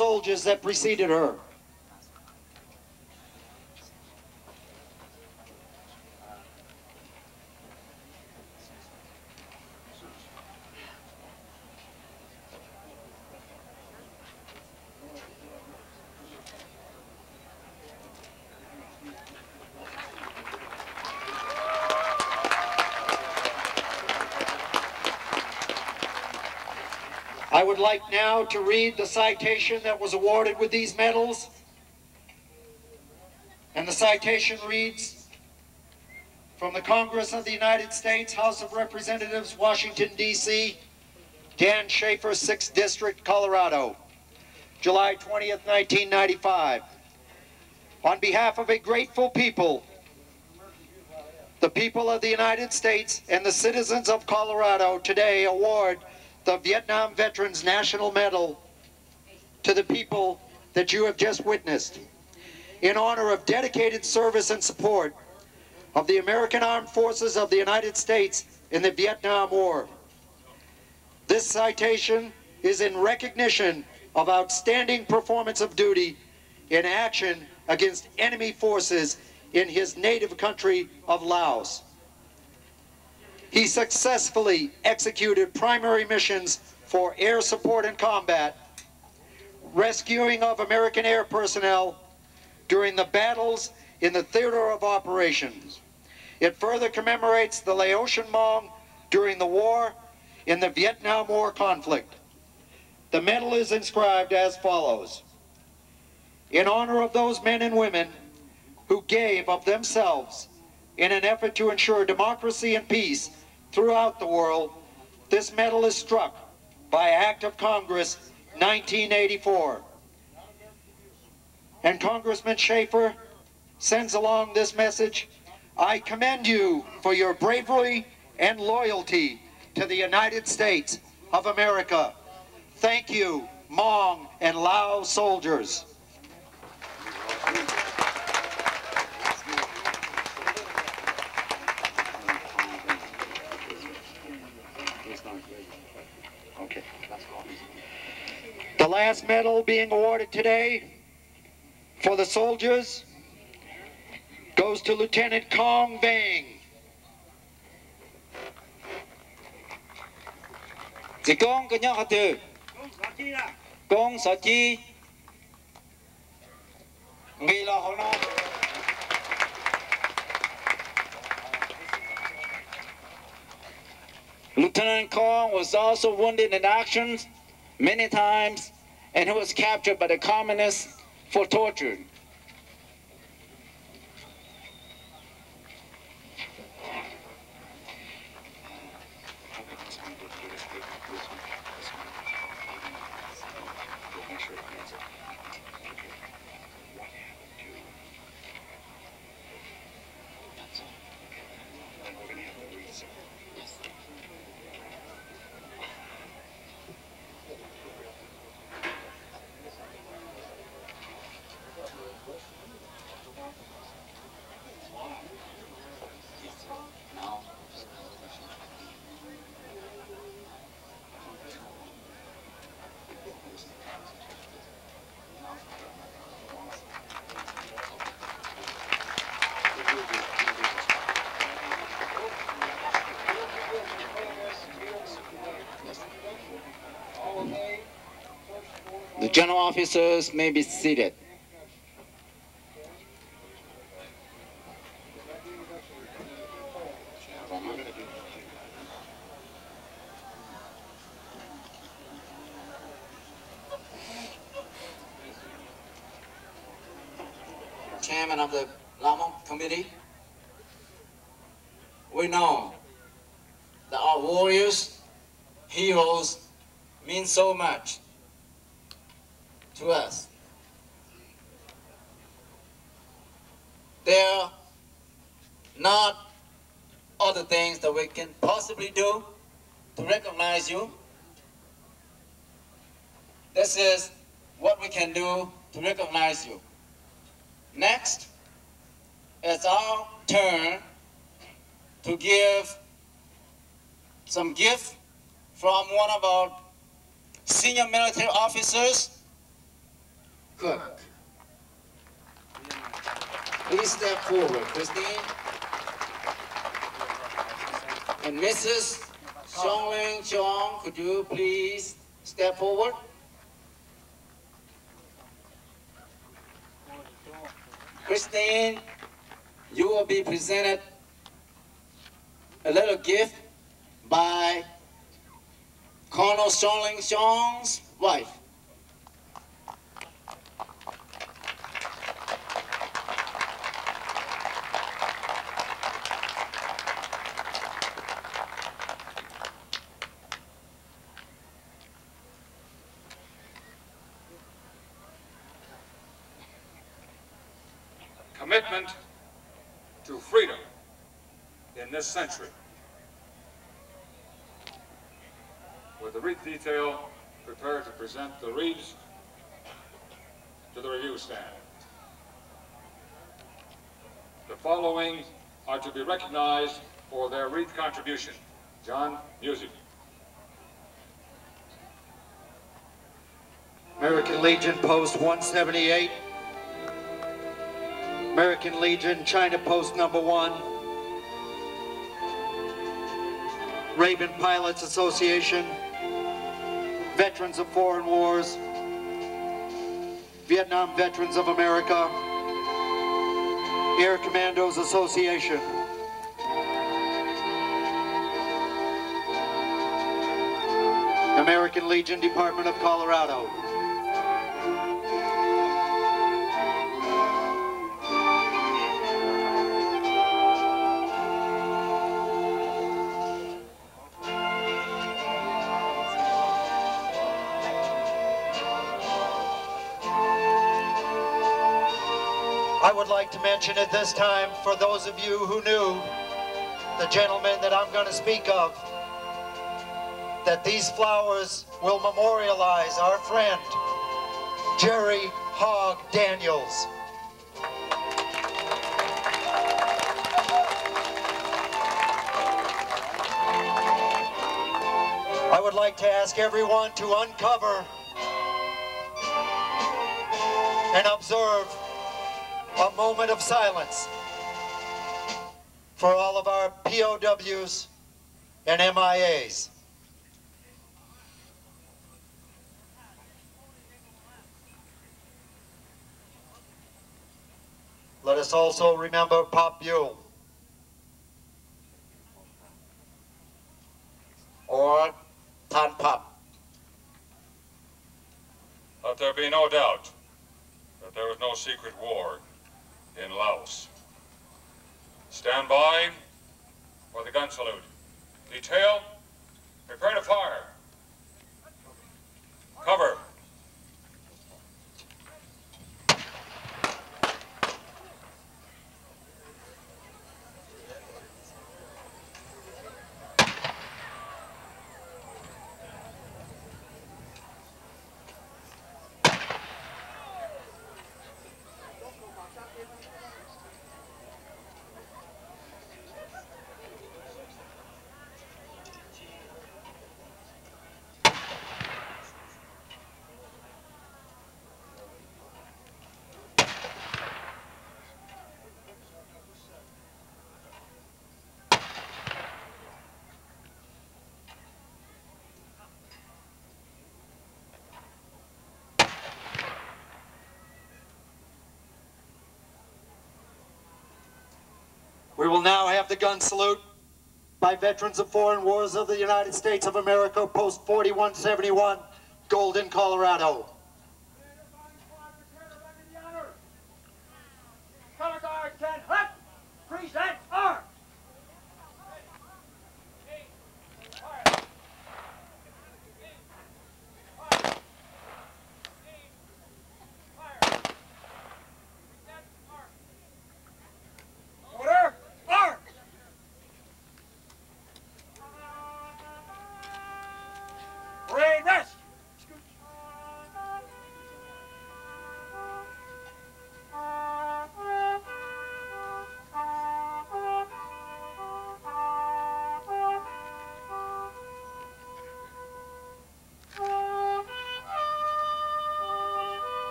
soldiers that preceded her. I would like now to read the citation that was awarded with these medals. And the citation reads, from the Congress of the United States, House of Representatives, Washington, D.C., Dan Schaefer, 6th District, Colorado, July 20th, 1995. On behalf of a grateful people, the people of the United States and the citizens of Colorado today award the Vietnam Veterans National Medal to the people that you have just witnessed in honor of dedicated service and support of the American Armed Forces of the United States in the Vietnam War. This citation is in recognition of outstanding performance of duty in action against enemy forces in his native country of Laos. He successfully executed primary missions for air support and combat, rescuing of American air personnel during the battles in the theater of operations. It further commemorates the Laotian Hmong during the war in the Vietnam War conflict. The medal is inscribed as follows. In honor of those men and women who gave of themselves in an effort to ensure democracy and peace throughout the world, this medal is struck by Act of Congress 1984. And Congressman Schaefer sends along this message, I commend you for your bravery and loyalty to the United States of America. Thank you, Hmong and Lao soldiers. Last medal being awarded today for the soldiers goes to Lieutenant Kong Vang. Chỉ con Lieutenant Kong was also wounded in action many times and he was captured by the communists for torture. General officers may be seated. Chairman of the Lamont Committee, we know that our warriors, heroes, mean so much to us. There are not other things that we can possibly do to recognize you. this is what we can do to recognize you. Next, it's our turn to give some gift from one of our senior military officers. Cook. Please step forward, Christine. And Mrs. Xiongling Xiong, could you please step forward? Christine, you will be presented a little gift by Colonel Xiongling Xiong's wife. Freedom in this century. With the wreath detail prepared to present the wreaths to the review stand. The following are to be recognized for their wreath contribution. John Music. American Legion Post 178. American Legion China Post number one. Raven Pilots Association. Veterans of Foreign Wars. Vietnam Veterans of America. Air Commandos Association. American Legion Department of Colorado. Would like to mention at this time, for those of you who knew the gentleman that I'm going to speak of, that these flowers will memorialize our friend, Jerry Hog Daniels. I would like to ask everyone to uncover and observe a moment of silence for all of our POWs and MIAs. Let us also remember Pop Buell. Or Tan Pop. Let there be no doubt that there was no secret war in Laos. Stand by for the gun salute. Detail, prepare to fire. Cover. We will now have the gun salute by veterans of foreign wars of the United States of America, Post 4171, Golden, Colorado.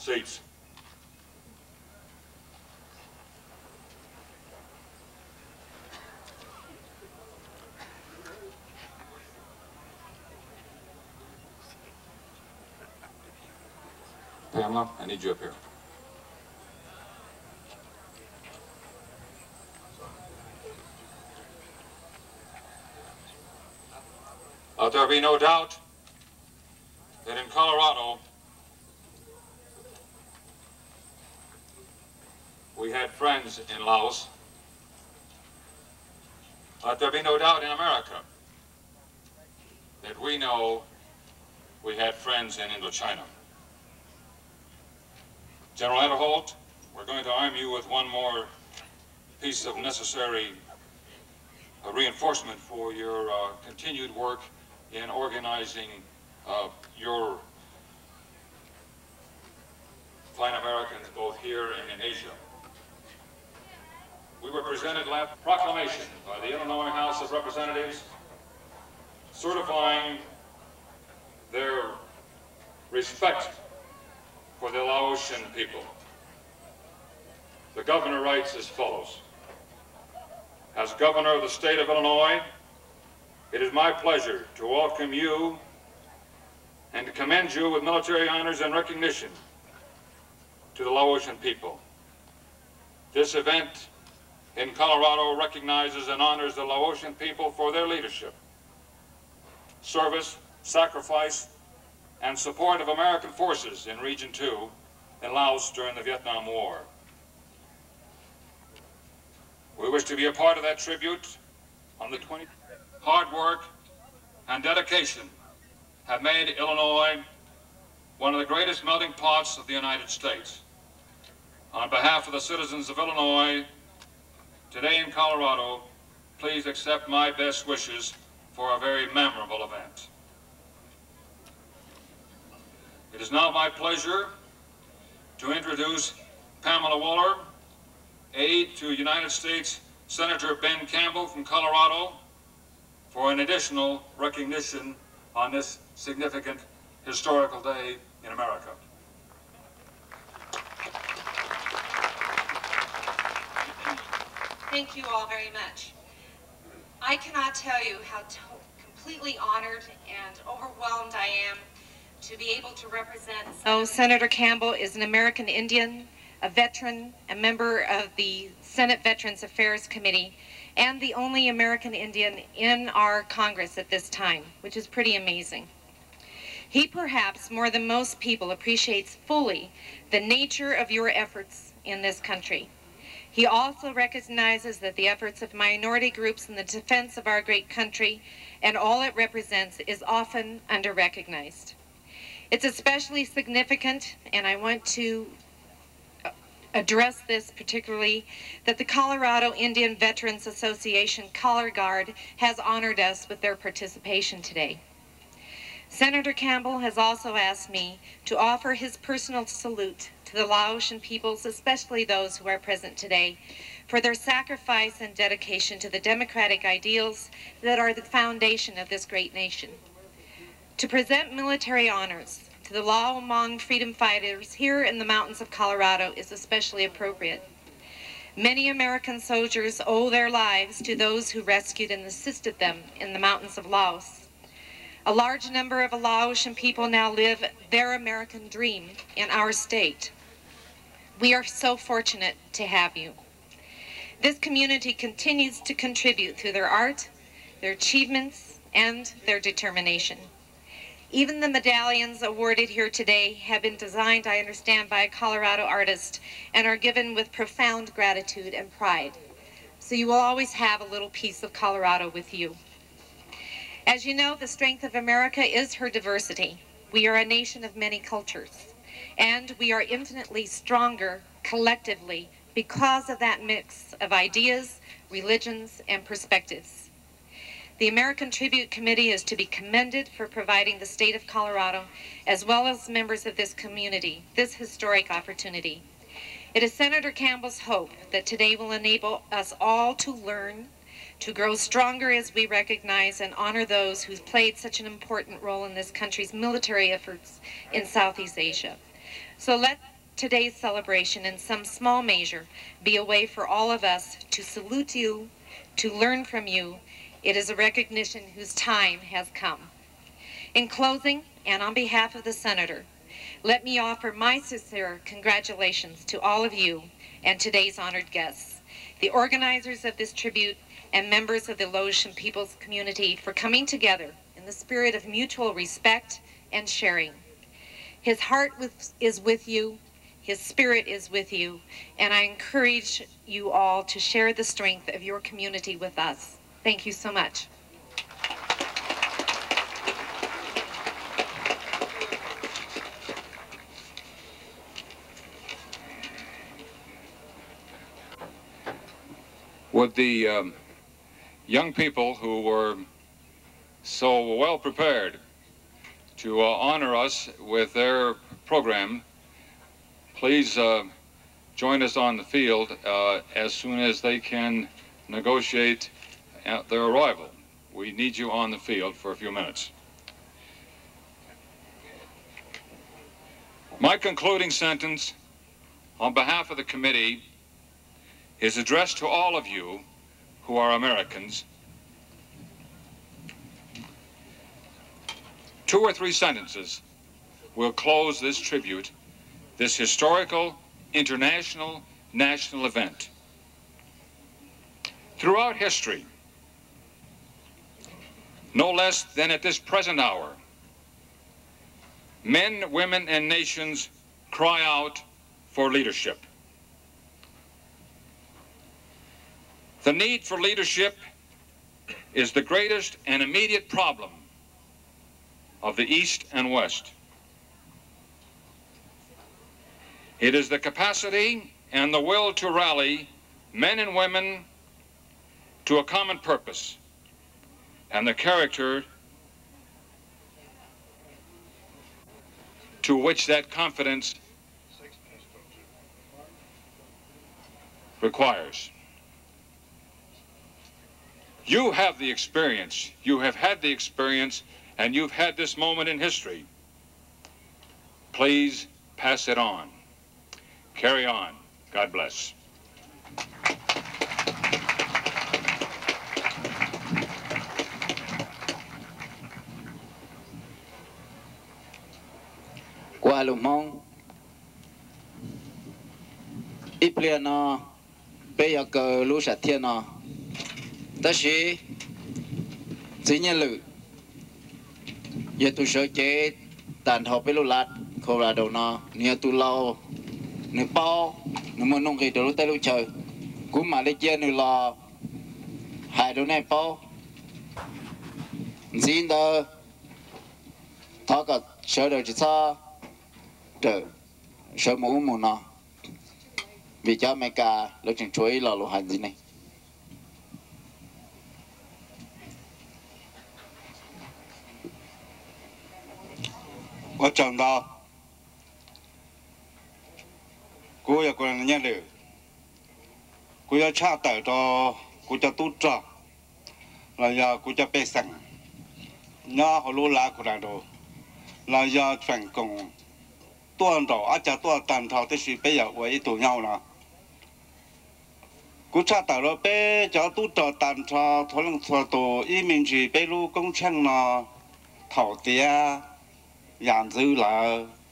Seats. Pamela, I need you up here. Let there be no doubt that in Colorado, we had friends in Laos. Let there be no doubt in America that we know we had friends in Indochina. General Aderholt, we're going to arm you with one more piece of necessary uh, reinforcement for your uh, continued work in organizing uh, your fine Americans both here and in Asia. We were presented a proclamation by the Illinois House of Representatives certifying their respect for the Laotian people. The governor writes as follows. As governor of the state of Illinois, it is my pleasure to welcome you and to commend you with military honors and recognition to the Laotian people. This event in Colorado recognizes and honors the Laotian people for their leadership, service, sacrifice, and support of American forces in Region 2 in Laos during the Vietnam War. We wish to be a part of that tribute on the 20th. Hard work and dedication have made Illinois one of the greatest melting pots of the United States. On behalf of the citizens of Illinois, today in Colorado, please accept my best wishes for a very memorable event. It is now my pleasure to introduce Pamela Waller, aide to United States Senator Ben Campbell from Colorado, for an additional recognition on this significant historical day in America. Thank you all very much. I cannot tell you how completely honored and overwhelmed I am to be able to represent. So oh, Senator Campbell is an American Indian, a veteran, a member of the Senate Veterans Affairs Committee, and the only American Indian in our Congress at this time, which is pretty amazing. He perhaps more than most people appreciates fully the nature of your efforts in this country. He also recognizes that the efforts of minority groups in the defense of our great country and all it represents is often under-recognized. It's especially significant, and I want to address this particularly, that the Colorado Indian Veterans Association Color Guard has honored us with their participation today. Senator Campbell has also asked me to offer his personal salute to the Laotian peoples, especially those who are present today, for their sacrifice and dedication to the democratic ideals that are the foundation of this great nation. To present military honors to the Lao Hmong freedom fighters here in the mountains of Colorado is especially appropriate. Many American soldiers owe their lives to those who rescued and assisted them in the mountains of Laos. A large number of Laotian people now live their American dream in our state. We are so fortunate to have you. This community continues to contribute through their art, their achievements, and their determination. Even the medallions awarded here today have been designed, I understand, by a Colorado artist and are given with profound gratitude and pride. So you will always have a little piece of Colorado with you. As you know, the strength of America is her diversity. We are a nation of many cultures, and we are infinitely stronger collectively because of that mix of ideas, religions, and perspectives. The American Tribute Committee is to be commended for providing the state of Colorado, as well as members of this community, this historic opportunity. It is Senator Campbell's hope that today will enable us all to learn, to grow stronger as we recognize and honor those who've played such an important role in this country's military efforts in Southeast Asia. So let today's celebration in some small measure be a way for all of us to salute you, to learn from you. It is a recognition whose time has come. In closing, and on behalf of the Senator, let me offer my sincere congratulations to all of you and today's honored guests, the organizers of this tribute, and members of the Laotian people's community for coming together in the spirit of mutual respect and sharing. His heart is with you, his spirit is with you, and I encourage you all to share the strength of your community with us. Thank you so much. Would the um, young people who were so well prepared to uh, honor us with their program please uh, join us on the field uh, as soon as they can negotiate at their arrival. We need you on the field for a few minutes. My concluding sentence on behalf of the committee is addressed to all of you who are Americans. Two or three sentences will close this tribute, this historical, international, national event. Throughout history, no less than at this present hour, men, women, and nations cry out for leadership. The need for leadership is the greatest and immediate problem of the East and West. It is the capacity and the will to rally men and women to a common purpose and the character to which that confidence requires. You have the experience, you have had the experience, and you've had this moment in history. Please pass it on. Carry on. God bless. qua lùng mong ít liền nó bây giờ tôi sợ chết. Tàn học với lô lạt. Khô là đầu nó nhà tôi lo. Nửa bao nửa mà nông kỳ đồ tay lũ trời cũng mà lấy chia nửa lò. Hai đồ này bao xin đó thọ cả sợ đồ chỉ sao trở sợ mũ mù nó vì cho mẹ cả, lúc trình chuối lò lù hành gì này. 我长大，我也过了年了，我要吃到到，我家都长，那要我家背上，那好路拉过来都，那要成功，多少啊家多单头的是不要我一头鸟了。cú cha tàu lo bé cho tu trò tàn trò thổ lăng thổ tổ y mình chỉ bé lu công chăng nó thảo tía. อยากไว้ตัวเงานะ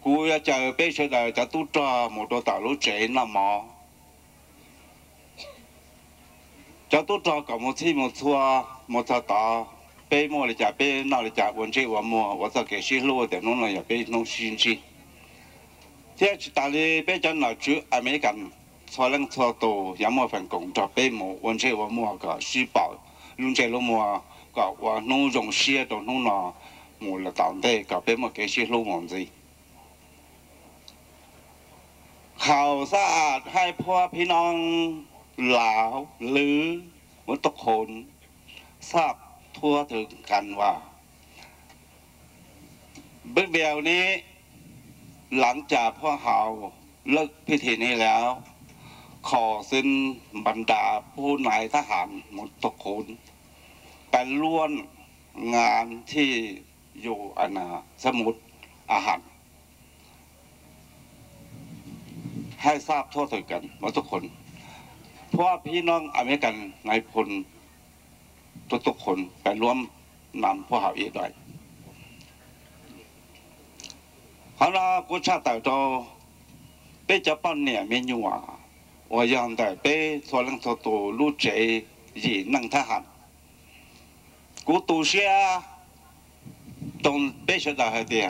กู查到了ไปจะตู้จอตันเท่าทนทัวตัวอีมินจีไปรู้กงช่างนะเท่าเตีย dạng dư là cú ya chờ bé chơi đời cho tu trò một đồ tạo lũ trẻ nằm mò cho tu trò có một thi một thua một thọ tỏ bé mua là chả bé nào là chả buồn chơi và mua và sao cái xin lúa để nó là bé nó xin chi thế chỉ ta đi bé cho nó chú American cho lên cho tổ ya mua phần công cho bé mua buồn chơi và mua cả suy bảo luôn chơi luôn mua cả và nó dùng xe đồ nó nó มูลต่างได้กับเป็นมาเกชิลูกมอนซีข่าวสะอาดให้พ่อพี่น้องหลาวหรือมุตคนทราบทั่วถึงกันว่าเบื้องเดียวนี้ หลังจากพ่อเฮาเลิกพิธีนี้แล้ว ขอซึ่งบรรดาผู้นายทหารมุตคนไปล้วนงานที่ อยู่อนาสมุดอาหาร ให้ทราบทั่วถึงกันหมดทุกคน เพราะว่าพี่น้องอเมริกันนายพลทุกๆคนไปร่วมนำพวกเขาอีกด้วย好了，国家代表被这半年没有啊，我让的被所能做到路贼也能他喊，古都些 tông bé sẽ là hai tiền.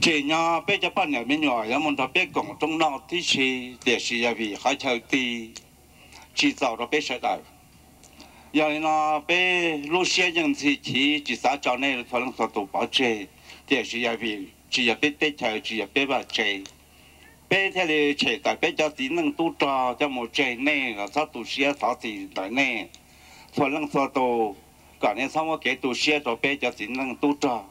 Chỉ nhỏ bé cho bắn nhà mình nhỏ nhà muốn thập bé cùng trong nào thì chi để sự là vì hai chơi thì chỉ giàu đó bé sẽ là nhà nó bé lúc xe nhân thì chỉ chỉ xã cho nên có năng số tụ bảo chế để sự là vì chỉ là bé bé chơi chỉ là bé bảo chế bé thế là chế tại bé cho tí nâng tu trò cho một chế này là sao tu xe sao thì tại này có năng số tụ cả nên xong cái tu xe rồi bé cho xin năng tu trò.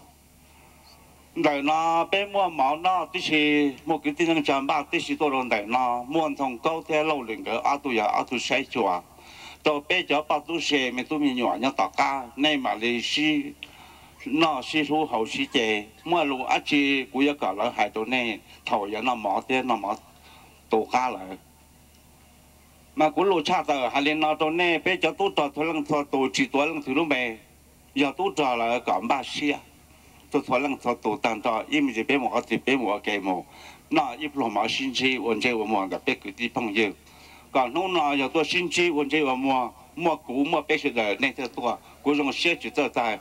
Đời nó bé mua máu nó tí xì một cái tin năng chạm bạc tí xì tôi rồi đời nó mua thằng câu theo lâu liền cái áo tu giờ áo tu sai chùa. Tôi bé cho bao tu xe mình tu mình nhỏ nhau tỏ ca, nay mà lì xì nó xì thu hậu xì chè. Mua lù á chì cũng giờ cả là hai tôi này, thầu giờ nó mỏ thế nó mỏ tổ ca lại. mà của lù cha tờ hai lên nó tổ này bé cho tu trò thôi lăng thôi tổ chỉ tổ lăng thứ lúc mẹ giờ tu trò là cảm ba xí à tôi thôi lăng thôi tổ tăng trò im gì bé một cái bé một cái một nó ít lòng mà xin chi vấn đề của mình là bé cái đi phong yêu còn nó nó giờ tôi xin chi vấn đề của mình mua cũ mua bé sẽ là nên thế tôi của chúng sẽ chỉ cho tại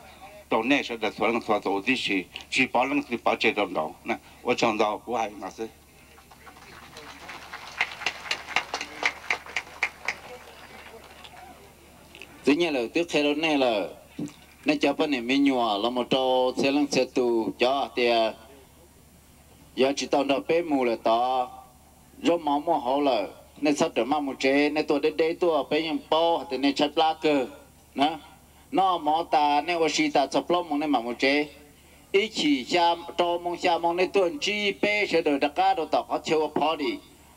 到那时候的所能所走的去去保能去保这种老，那我讲到我还那 tuy nhiên là tiếc khi đó này là nên cho bên này mình nhỏ à, là một trâu xe lăng xe tù. Cho thì à, giờ chỉ tao nó bê mù là to rồi máu mua hậu là nên sắp được mang một chế nên tôi đến đây tôi bé nhầm bao thì nên chặt lá cơ nó nó máu ta nên ở xí ta sập lông nên mà một chế ý chỉ cha trâu mong cha mong nên tuần chi bê sẽ được đặc ca đồ tao có chơi ở party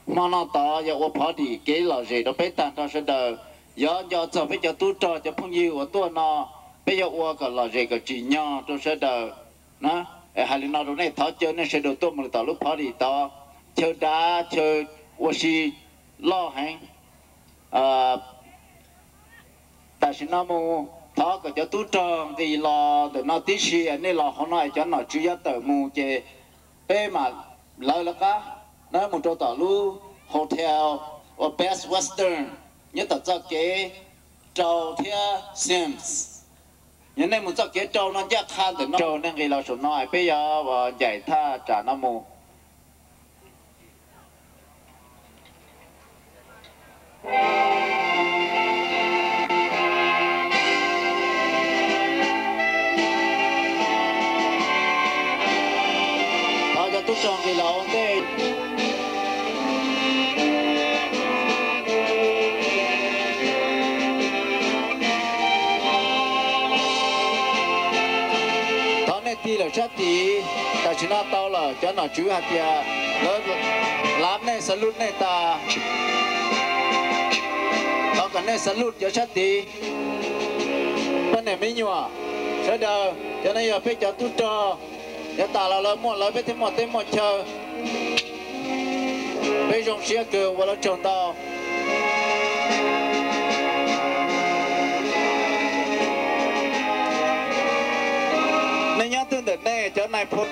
mà nó to giờ ở party cái là gì đó bé tàn, tao sẽ được giờ giờ cho bây giờ tôi trò cho phong nhiều của tôi nó bây giờ qua cái là gì cái chị nhỏ, tôi sẽ đợi nó. Hà linh nào đó này tháo chơi nên sẽ được tôi mình tạo lúc phá đi to chơi đá, chơi qua si lo hàng à ta sẽ nói mu tháo cả cho tôi trò thì lo để nó tí xì, anh ấy lo họ nói cho nó chưa ý tới mu chơi bé mà lời là cá nói một chỗ tạo lúc hotel or best western nhớ tập cho cái trâu thia sims. Nhớ nên một cho cái trâu nó chắc khăn từ nó trâu nên cái là số nói bây giờ ờ, và giải tha trả nó mù. tu thì là chắc thì ta chỉ nói tao là cho nó chú hạt kia nó làm này salute này ta. Đó cần này salute cho chắc thì. Bên này mới nhua sẽ đờ. Cho nên giờ phải cho tu cho, giờ ta là lợi một lợi biết thêm một thêm một chờ. Bây giờ sẽ cười và nó chồng tao. Nhớ tương tự này trở này phút